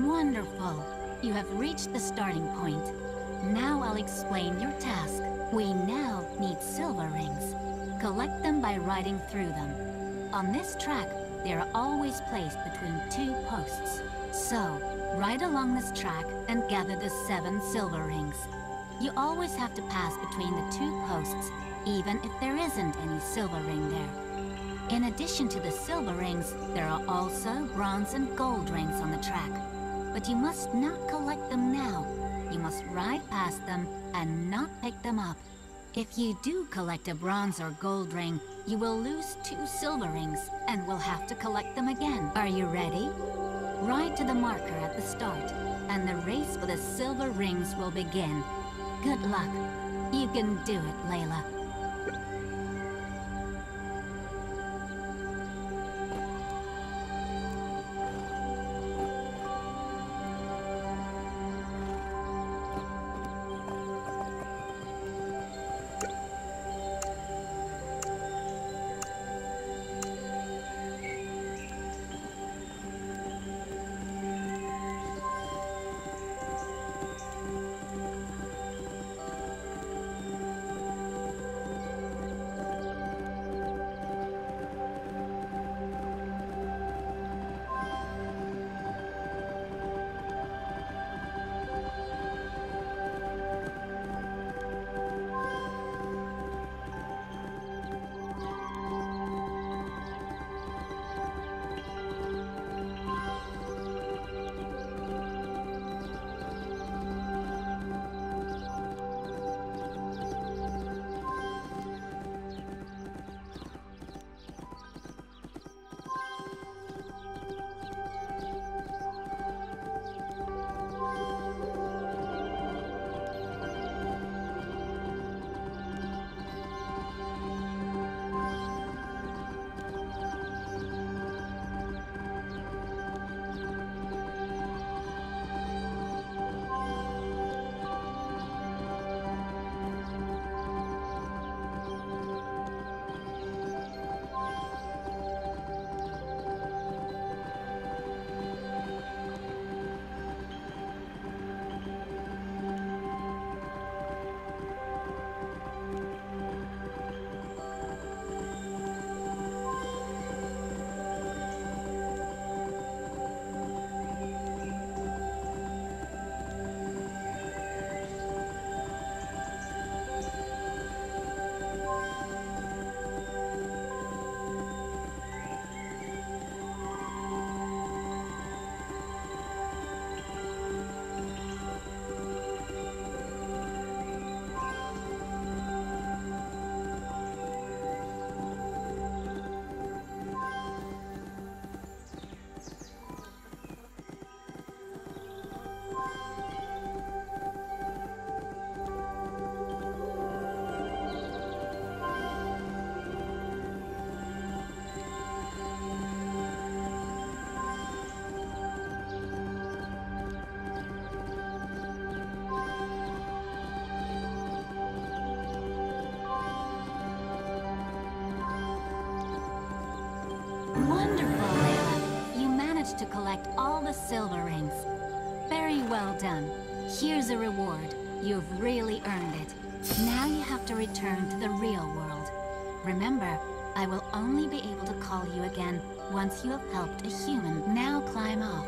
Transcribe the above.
Wonderful. You have reached the starting point. Now I'll explain your task. We now need silver rings. Collect them by riding through them. On this track, they are always placed between two posts. So, ride along this track and gather the seven silver rings. You always have to pass between the two posts, even if there isn't any silver ring there. In addition to the silver rings, there are also bronze and gold rings on the track. But you must not collect them now. You must ride past them and not pick them up. If you do collect a bronze or gold ring, you will lose two silver rings and will have to collect them again. Are you ready? Ride to the marker at the start, and the race for the silver rings will begin. Good luck. You can do it, Layla. Managed to collect all the silver rings. Very well done. Here's a reward. You've really earned it. Now you have to return to the real world. Remember, I will only be able to call you again once you have helped a human. Now climb off.